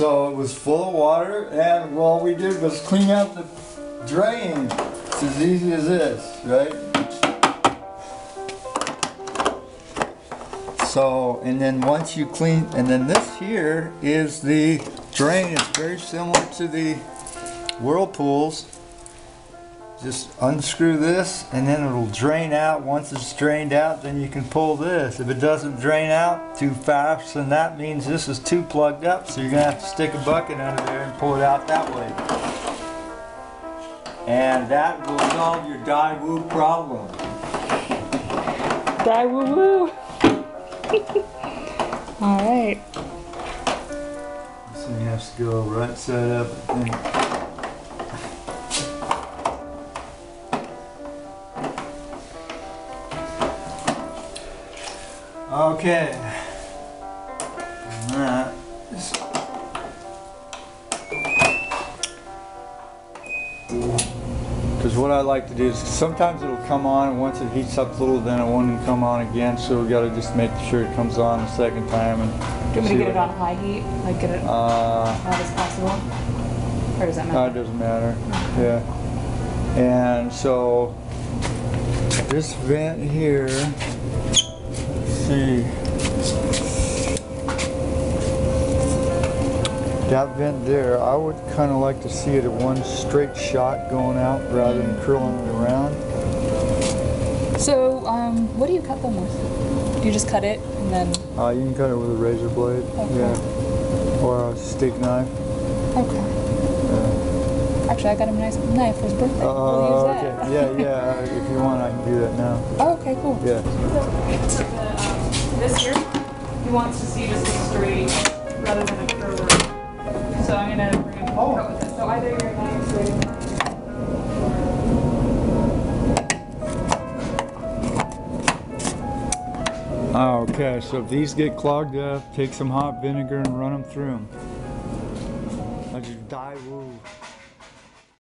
So it was full of water, and all we did was clean out the drain. It's as easy as this, right? So, and then once you clean, and then this here is the drain. It's very similar to the whirlpools. Just unscrew this and then it'll drain out. Once it's drained out, then you can pull this. If it doesn't drain out too fast, then that means this is too plugged up. So you're gonna have to stick a bucket under there and pull it out that way. And that will solve your Daewoo problem. Die woo woo. All right. So you have to go right side up Okay. That is- Because what I like to do is sometimes it'll come on and once it heats up a little then it won't come on again so we gotta just make sure it comes on the second time and Do you want me to get it on high heat? Like get it Uh, hot as possible? Or does that matter? it doesn't matter. Yeah. And so this vent here, see. That vent there, I would kind of like to see it at one straight shot going out rather than curling it around. So, um, what do you cut them with? Do you just cut it and then? Uh, you can cut it with a razor blade, Okay. yeah, or a steak knife. Okay. Actually, I got him a nice knife for his birthday. Uh, we'll okay, yeah, yeah. If you want, I can do that now. Oh, okay, cool. Yeah. This here, he wants to see just a straight rather than a curve. So I'm gonna bring him Oh. with it. So either your knife or ah, Okay, so if these get clogged up, take some hot vinegar and run them through them. I just die Daewoo.